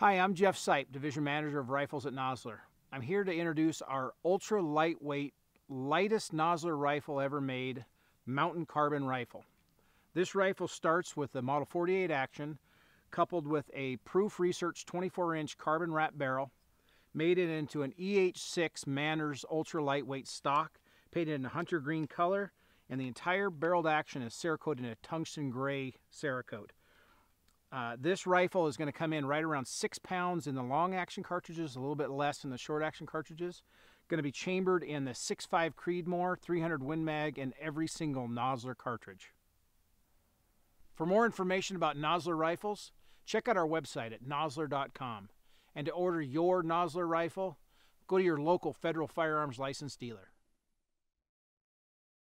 Hi, I'm Jeff Sipe, Division Manager of Rifles at Nosler. I'm here to introduce our ultra lightweight, lightest Nosler rifle ever made, Mountain Carbon Rifle. This rifle starts with the Model 48 action, coupled with a Proof Research 24 inch carbon wrap barrel, made it into an EH6 Manners ultra lightweight stock, painted in a hunter green color, and the entire barreled action is Cerakote in a tungsten gray Cerakote. Uh, this rifle is going to come in right around six pounds in the long action cartridges, a little bit less in the short action cartridges. Going to be chambered in the 6.5 Creedmoor 300 Win Mag and every single Nosler cartridge. For more information about Nosler rifles, check out our website at nosler.com. And to order your Nosler rifle, go to your local federal firearms license dealer.